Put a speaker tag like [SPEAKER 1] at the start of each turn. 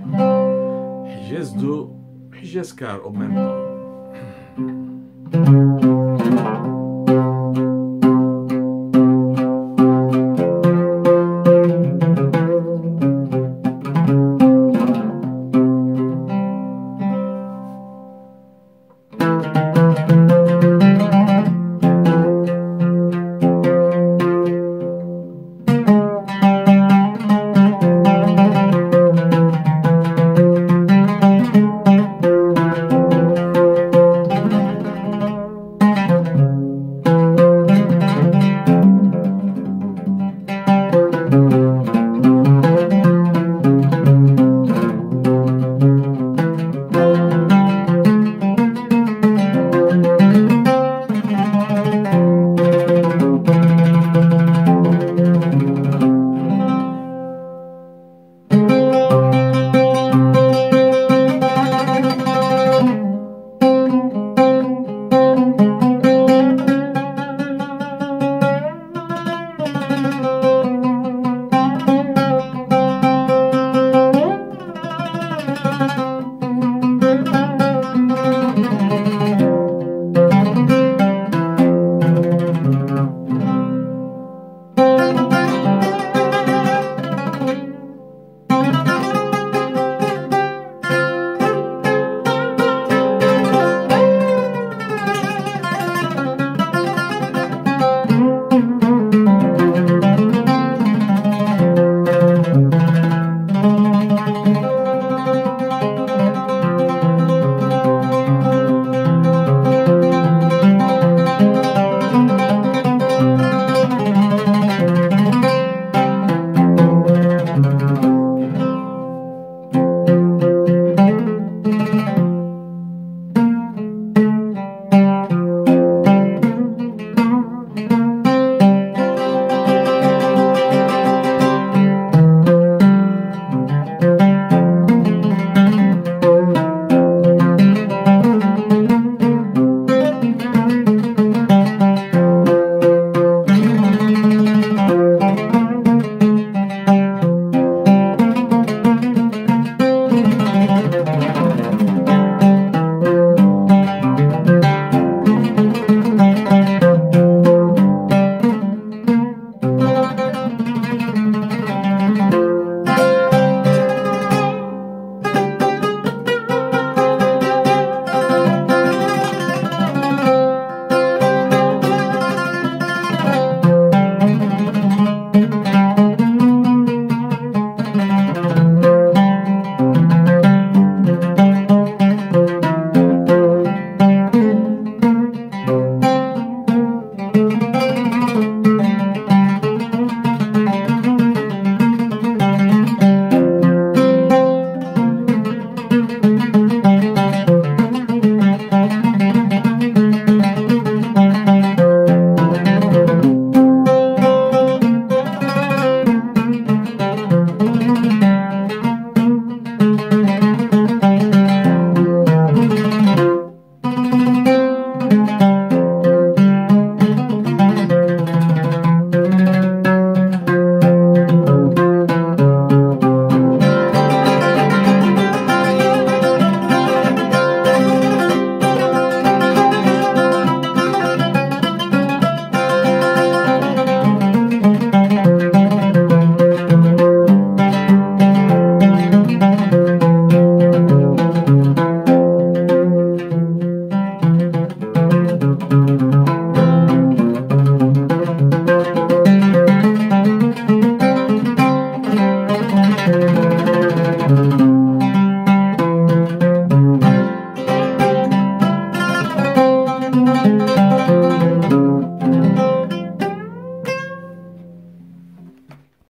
[SPEAKER 1] حجزته حجز كار au même temps